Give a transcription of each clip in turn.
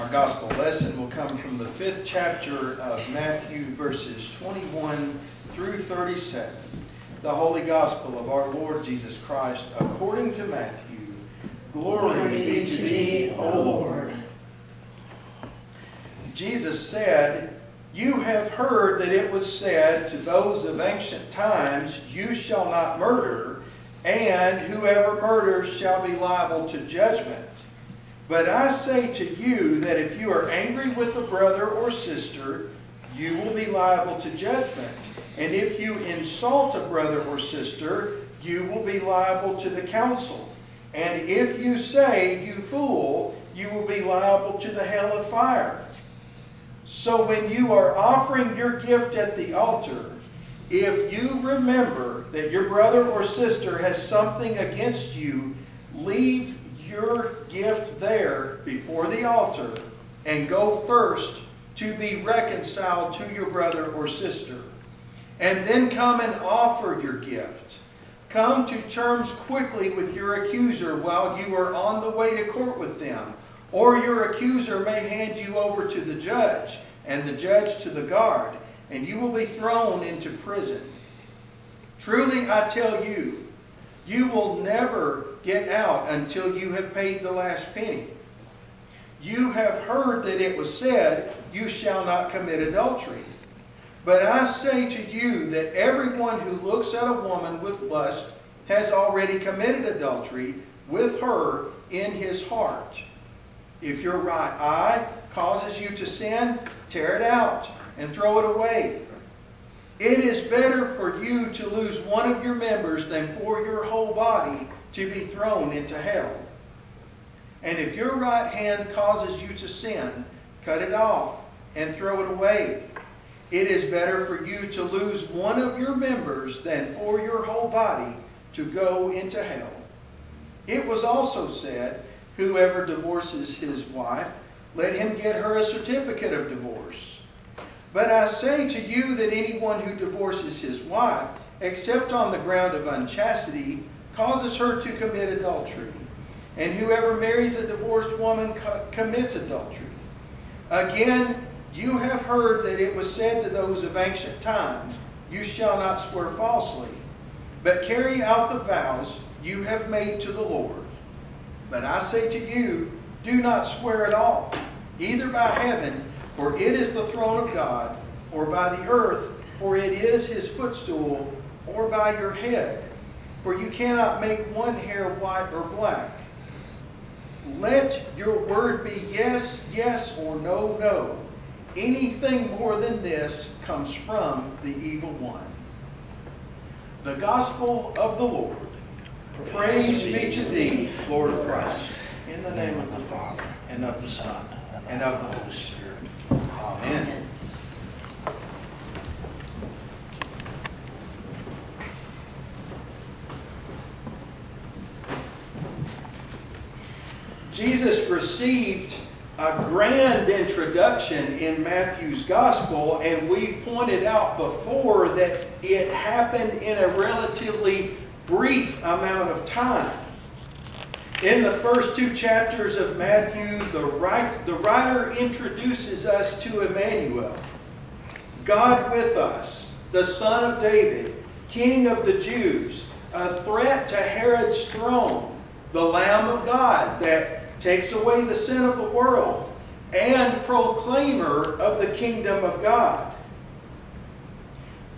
Our gospel lesson will come from the fifth chapter of Matthew, verses 21 through 37. The Holy Gospel of our Lord Jesus Christ according to Matthew. Glory be to thee, O Lord. Jesus said, You have heard that it was said to those of ancient times, You shall not murder, and whoever murders shall be liable to judgment. But I say to you that if you are angry with a brother or sister, you will be liable to judgment. And if you insult a brother or sister, you will be liable to the council. And if you say, You fool, you will be liable to the hell of fire. So when you are offering your gift at the altar, if you remember that your brother or sister has something against you, leave your gift there before the altar and go first to be reconciled to your brother or sister. And then come and offer your gift. Come to terms quickly with your accuser while you are on the way to court with them. Or your accuser may hand you over to the judge, and the judge to the guard, and you will be thrown into prison. Truly I tell you, you will never get out until you have paid the last penny. You have heard that it was said, You shall not commit adultery. But I say to you that everyone who looks at a woman with lust has already committed adultery with her in his heart. If your right eye causes you to sin, tear it out and throw it away. It is better for you to lose one of your members than for your whole body to be thrown into hell. And if your right hand causes you to sin, cut it off and throw it away. It is better for you to lose one of your members than for your whole body to go into hell. It was also said, Whoever divorces his wife, let him get her a certificate of divorce. But I say to you that anyone who divorces his wife, except on the ground of unchastity, causes her to commit adultery. And whoever marries a divorced woman co commits adultery. Again, you have heard that it was said to those of ancient times, You shall not swear falsely, but carry out the vows you have made to the Lord. But I say to you, do not swear at all, either by heaven, for it is the throne of God, or by the earth, for it is his footstool, or by your head, for you cannot make one hair white or black. Let your word be yes, yes, or no, no. Anything more than this comes from the evil one. The gospel of the Lord. Praise, be to thee, Lord Christ. In the name of the Father, and of the Son, and of the Holy Spirit. Amen. Jesus received a grand introduction in Matthew's gospel, and we've pointed out before that it happened in a relatively brief amount of time. In the first two chapters of Matthew, the, right, the writer introduces us to Emmanuel, God with us, the Son of David, King of the Jews, a threat to Herod's throne, the Lamb of God that takes away the sin of the world, and proclaimer of the kingdom of God.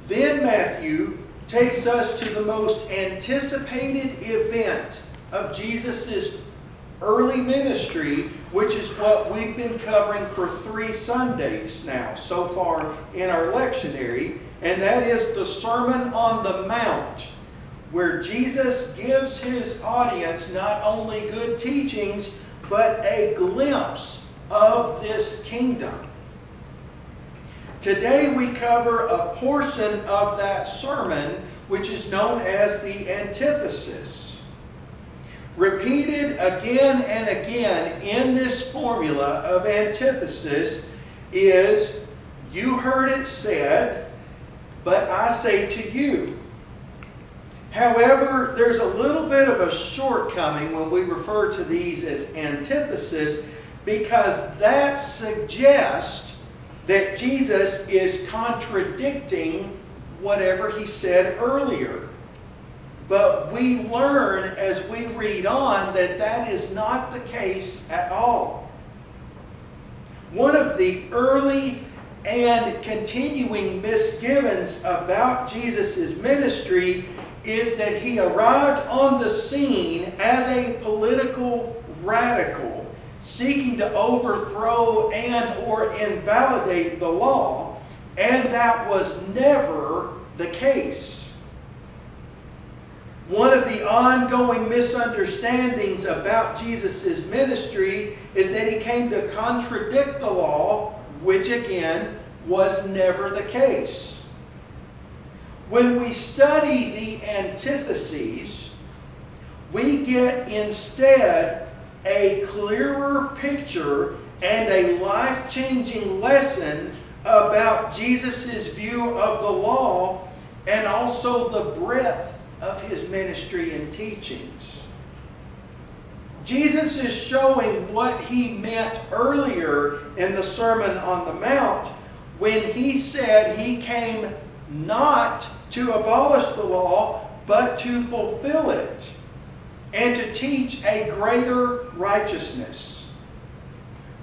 Then Matthew takes us to the most anticipated event of Jesus' early ministry, which is what we've been covering for three Sundays now so far in our lectionary, and that is the Sermon on the Mount, where Jesus gives his audience not only good teachings, but a glimpse of this kingdom. Today we cover a portion of that sermon which is known as the antithesis. Repeated again and again in this formula of antithesis is, you heard it said, but I say to you. However, there's a little bit of a shortcoming when we refer to these as antithesis because that suggests that Jesus is contradicting whatever he said earlier. But we learn as we read on that that is not the case at all. One of the early and continuing misgivings about Jesus' ministry is that he arrived on the scene as a political radical seeking to overthrow and or invalidate the law and that was never the case. One of the ongoing misunderstandings about jesus' ministry is that he came to contradict the law which again was never the case. When we study the antitheses, we get instead a clearer picture and a life changing lesson about Jesus' view of the law and also the breadth of his ministry and teachings. Jesus is showing what he meant earlier in the Sermon on the Mount when he said he came not to abolish the law, but to fulfill it, and to teach a greater righteousness.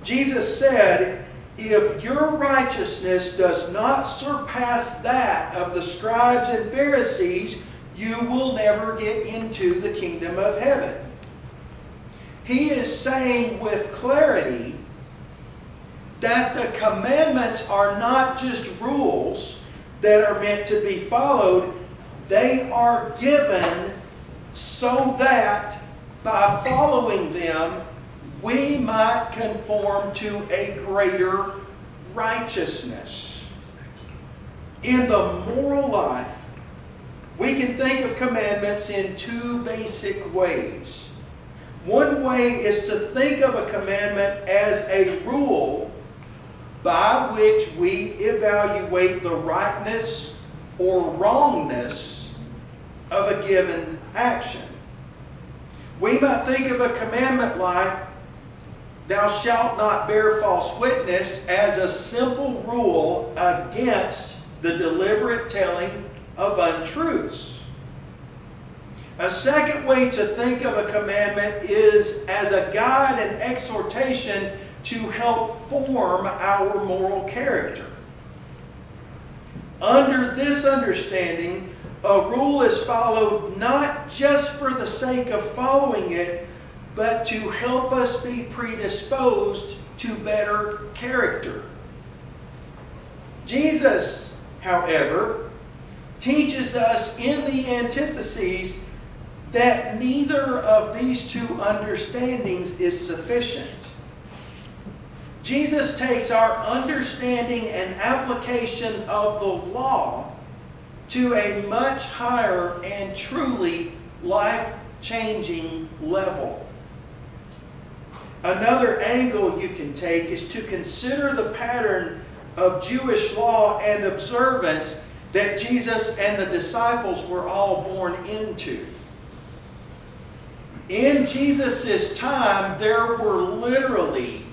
Jesus said, If your righteousness does not surpass that of the scribes and Pharisees, you will never get into the kingdom of heaven. He is saying with clarity that the commandments are not just rules, that are meant to be followed, they are given so that by following them, we might conform to a greater righteousness. In the moral life, we can think of commandments in two basic ways. One way is to think of a commandment as a rule by which we evaluate the rightness or wrongness of a given action. We might think of a commandment like, Thou shalt not bear false witness as a simple rule against the deliberate telling of untruths. A second way to think of a commandment is as a guide and exhortation to help form our moral character. Under this understanding, a rule is followed not just for the sake of following it, but to help us be predisposed to better character. Jesus, however, teaches us in the antitheses that neither of these two understandings is sufficient. Jesus takes our understanding and application of the law to a much higher and truly life changing level. Another angle you can take is to consider the pattern of Jewish law and observance that Jesus and the disciples were all born into. In Jesus' time, there were literally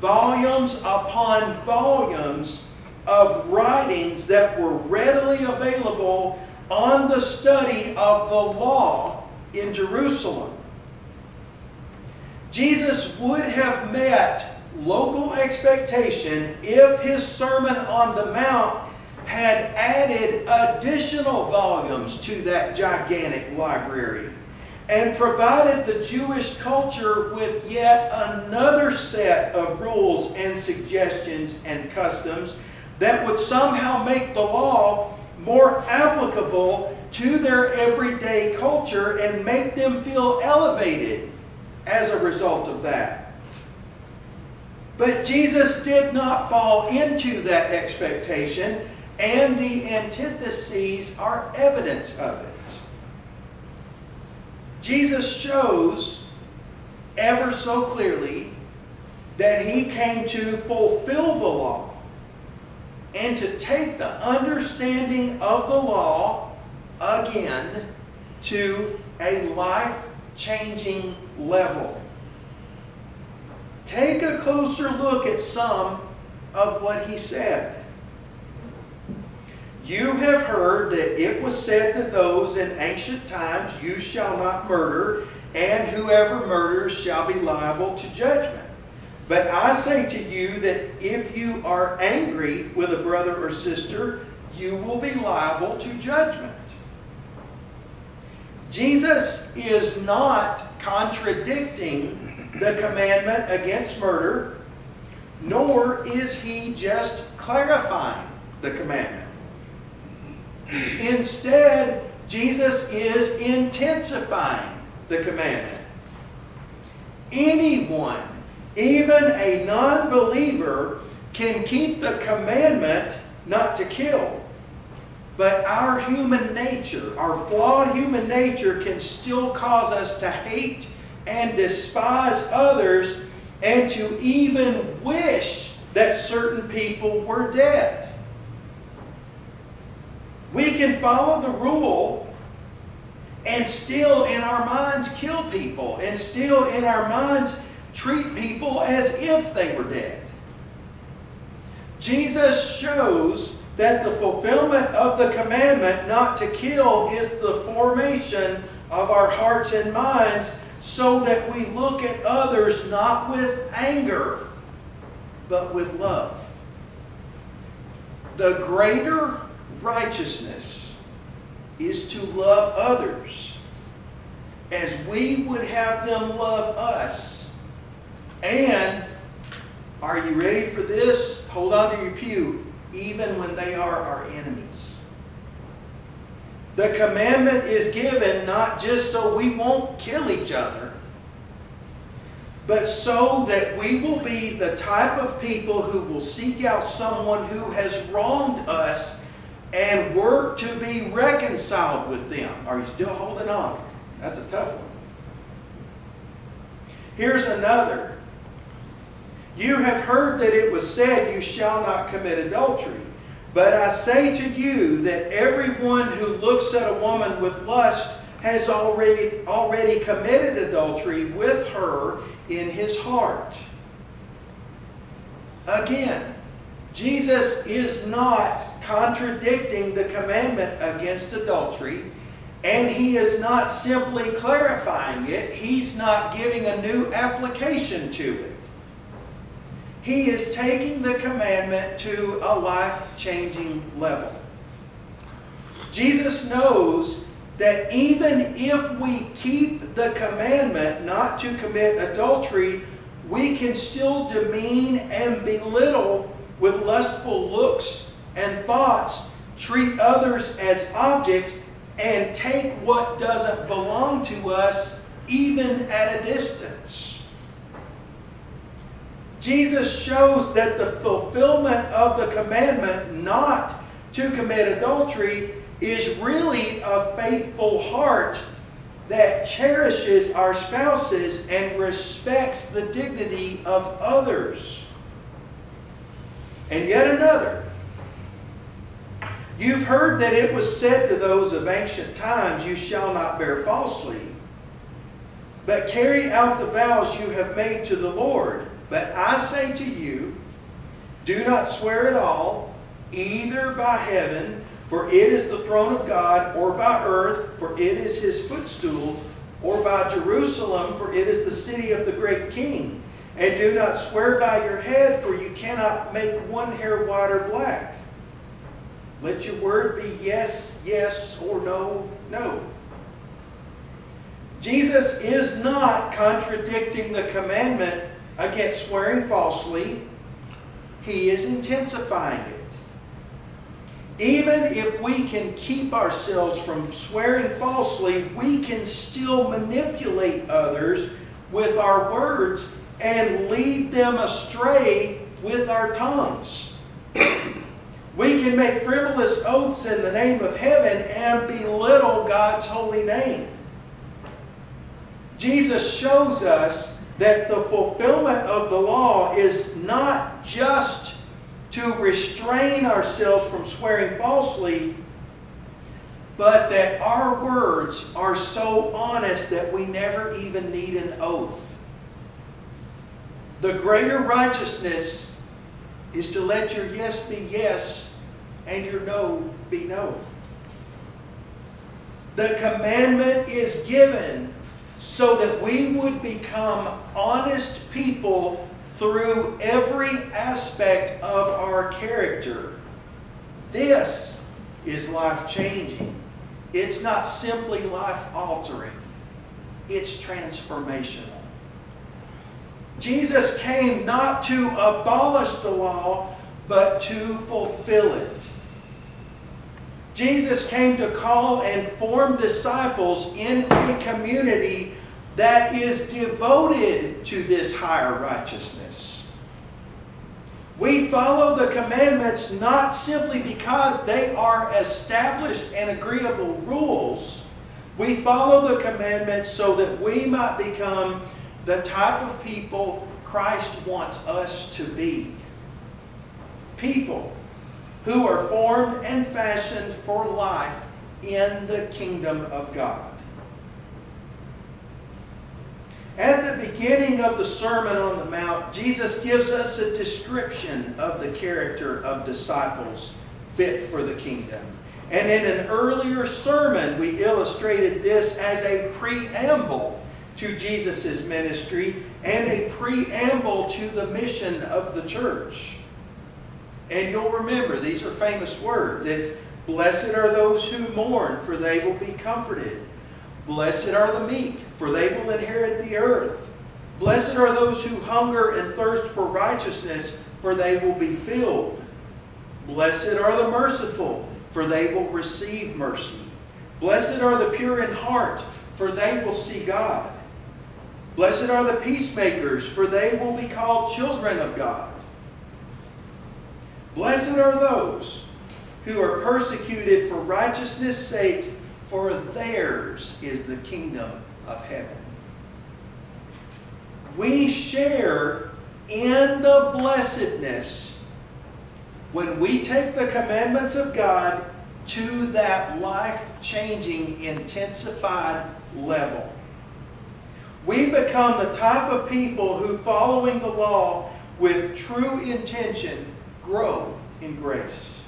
volumes upon volumes of writings that were readily available on the study of the law in Jerusalem. Jesus would have met local expectation if his Sermon on the Mount had added additional volumes to that gigantic library and provided the Jewish culture with yet another set of rules and suggestions and customs that would somehow make the law more applicable to their everyday culture and make them feel elevated as a result of that. But Jesus did not fall into that expectation, and the antitheses are evidence of it. Jesus shows ever so clearly that he came to fulfill the law and to take the understanding of the law again to a life changing level. Take a closer look at some of what he said. You have heard that it was said to those in ancient times, You shall not murder, and whoever murders shall be liable to judgment. But I say to you that if you are angry with a brother or sister, you will be liable to judgment. Jesus is not contradicting the commandment against murder, nor is he just clarifying the commandment. Instead, Jesus is intensifying the commandment. Anyone, even a non believer, can keep the commandment not to kill. But our human nature, our flawed human nature, can still cause us to hate and despise others and to even wish that certain people were dead. We can follow the rule and still in our minds kill people and still in our minds treat people as if they were dead. Jesus shows that the fulfillment of the commandment not to kill is the formation of our hearts and minds so that we look at others not with anger, but with love. The greater righteousness is to love others as we would have them love us. And, are you ready for this? Hold on to your pew even when they are our enemies. The commandment is given not just so we won't kill each other, but so that we will be the type of people who will seek out someone who has wronged us and work to be reconciled with them. Are you still holding on? That's a tough one. Here's another. You have heard that it was said, You shall not commit adultery. But I say to you that everyone who looks at a woman with lust has already, already committed adultery with her in his heart. Again, Jesus is not contradicting the commandment against adultery, and he is not simply clarifying it. He's not giving a new application to it. He is taking the commandment to a life-changing level. Jesus knows that even if we keep the commandment not to commit adultery, we can still demean and belittle with lustful looks and thoughts, treat others as objects, and take what doesn't belong to us even at a distance. Jesus shows that the fulfillment of the commandment not to commit adultery is really a faithful heart that cherishes our spouses and respects the dignity of others. And yet another. You've heard that it was said to those of ancient times, You shall not bear falsely, but carry out the vows you have made to the Lord. But I say to you, do not swear at all, either by heaven, for it is the throne of God, or by earth, for it is his footstool, or by Jerusalem, for it is the city of the great king. And do not swear by your head, for you cannot make one hair white or black. Let your word be yes, yes, or no, no. Jesus is not contradicting the commandment against swearing falsely, he is intensifying it. Even if we can keep ourselves from swearing falsely, we can still manipulate others with our words and lead them astray with our tongues. we can make frivolous oaths in the name of heaven and belittle God's holy name. Jesus shows us that the fulfillment of the law is not just to restrain ourselves from swearing falsely, but that our words are so honest that we never even need an oath. The greater righteousness is to let your yes be yes and your no be no. The commandment is given so that we would become honest people through every aspect of our character. This is life changing. It's not simply life altering, it's transformational. Jesus came not to abolish the law, but to fulfill it. Jesus came to call and form disciples in a community that is devoted to this higher righteousness. We follow the commandments not simply because they are established and agreeable rules. We follow the commandments so that we might become the type of people Christ wants us to be. People who are formed and fashioned for life in the kingdom of God. At the beginning of the Sermon on the Mount, Jesus gives us a description of the character of disciples fit for the kingdom. And in an earlier sermon, we illustrated this as a preamble to Jesus' ministry and a preamble to the mission of the church. And you'll remember, these are famous words. It's, Blessed are those who mourn, for they will be comforted. Blessed are the meek, for they will inherit the earth. Blessed are those who hunger and thirst for righteousness, for they will be filled. Blessed are the merciful, for they will receive mercy. Blessed are the pure in heart, for they will see God. Blessed are the peacemakers, for they will be called children of God. Blessed are those who are persecuted for righteousness' sake, for theirs is the kingdom of heaven. We share in the blessedness when we take the commandments of God to that life-changing, intensified level. We become the type of people who, following the law with true intention, grow in grace.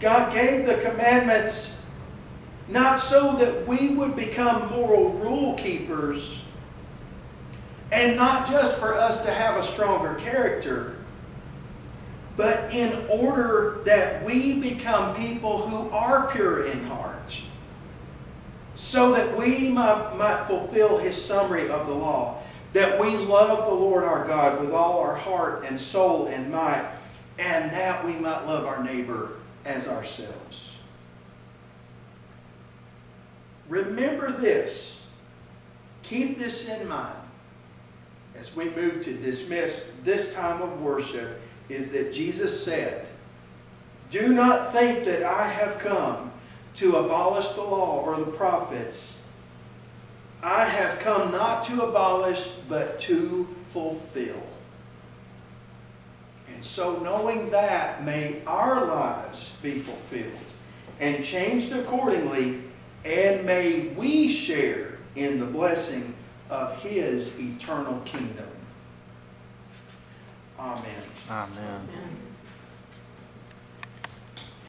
God gave the commandments not so that we would become moral rule keepers and not just for us to have a stronger character, but in order that we become people who are pure in heart so that we might, might fulfill his summary of the law, that we love the Lord our God with all our heart and soul and might, and that we might love our neighbor as ourselves. Remember this. Keep this in mind as we move to dismiss this time of worship is that Jesus said, Do not think that I have come to abolish the law or the prophets. I have come not to abolish, but to fulfill. And so, knowing that, may our lives be fulfilled and changed accordingly, and may we share in the blessing of His eternal kingdom. Amen. Amen.